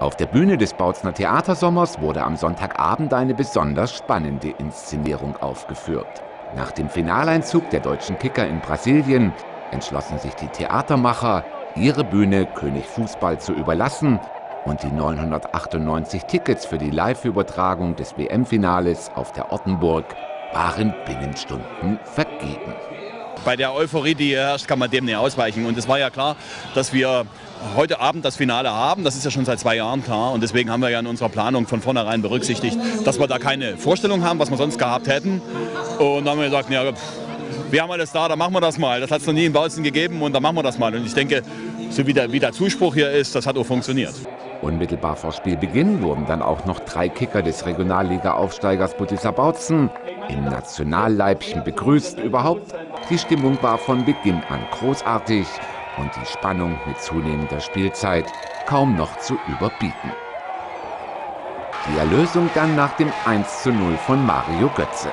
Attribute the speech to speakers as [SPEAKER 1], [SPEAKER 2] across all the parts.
[SPEAKER 1] Auf der Bühne des Bautzner Theatersommers wurde am Sonntagabend eine besonders spannende Inszenierung aufgeführt. Nach dem Finaleinzug der deutschen Kicker in Brasilien entschlossen sich die Theatermacher, ihre Bühne König Fußball zu überlassen und die 998 Tickets für die Live-Übertragung des WM-Finales auf der Ortenburg waren binnen Stunden vergeben.
[SPEAKER 2] Bei der Euphorie, die hier herrscht, kann man dem nicht ausweichen. Und es war ja klar, dass wir heute Abend das Finale haben. Das ist ja schon seit zwei Jahren klar. Und deswegen haben wir ja in unserer Planung von vornherein berücksichtigt, dass wir da keine Vorstellung haben, was wir sonst gehabt hätten. Und dann haben wir gesagt, ja, wir haben alles da, dann machen wir das mal. Das hat es noch nie in Bautzen gegeben und dann machen wir das mal. Und ich denke, so wie der, wie der Zuspruch hier ist, das hat auch funktioniert.
[SPEAKER 1] Unmittelbar vor Spielbeginn wurden dann auch noch drei Kicker des Regionalliga-Aufsteigers Budissa Bautzen im Nationalleibchen begrüßt. Überhaupt, die Stimmung war von Beginn an großartig und die Spannung mit zunehmender Spielzeit kaum noch zu überbieten. Die Erlösung dann nach dem 1 zu 0 von Mario Götze.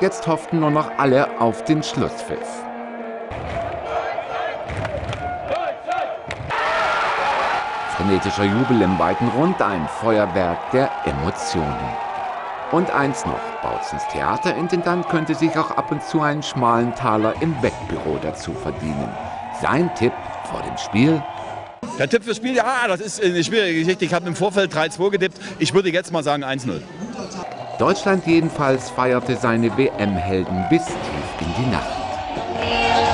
[SPEAKER 1] Jetzt hofften nur noch alle auf den Schlusspfiff. Frenetischer Jubel im weiten Rund, ein Feuerwerk der Emotionen. Und eins noch, Bautzens Theaterintendant könnte sich auch ab und zu einen schmalen Taler im Wettbüro dazu verdienen. Sein Tipp vor dem Spiel?
[SPEAKER 2] Der Tipp fürs Spiel, ja, das ist eine schwierige Geschichte. Ich habe im Vorfeld 3-2 getippt. Ich würde jetzt mal sagen 1-0.
[SPEAKER 1] Deutschland jedenfalls feierte seine WM-Helden bis tief in die Nacht.